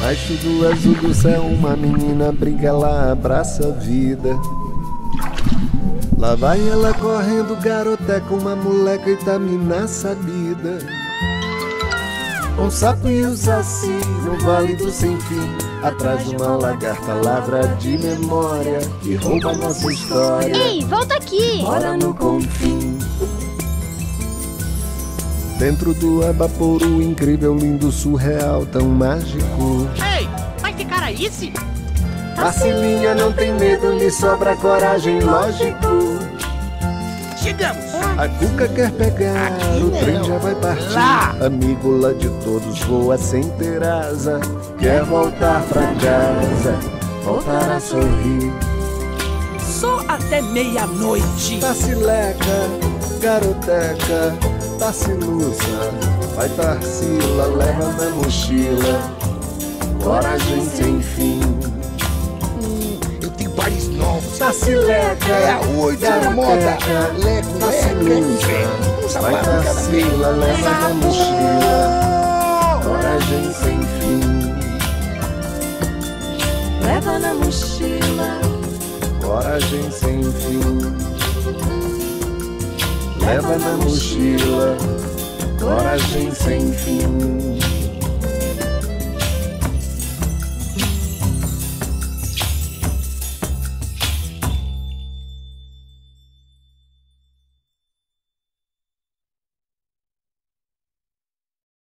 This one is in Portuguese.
Baixo do azul do céu, uma menina brinca, ela abraça a vida. Lá vai ela correndo, garoteca, uma moleca itamina sabida. Um sapo e o saci no vale do sem fim. Atrás de uma lagarta ladra de memória e rouba nossa história. Ei, volta aqui! Mora no confim. Dentro do abaporu incrível, lindo, surreal, tão mágico. Ei, vai ter cara esse? Marcelinha não tem medo, lhe sobra coragem, lógico. Chegamos! A cuca quer pegar, Aqui o trem não. já vai partir. Lá. Amigo lá de todos voa sem ter asa. Quer voltar pra casa, voltar a sorrir. Só até meia-noite. Tacileca, garoteca, taciluça. Vai Tarsila, leva na mochila. Coragem sem fim. Eu tenho pares novos. Tacileca, É a oito, é a moda. Leco, leco. Um Vai. Tarsila, leva na mochila. Coragem sem fim. Leva na mochila. Coragem sem fim. Leva na mochila. Coragem sem fim.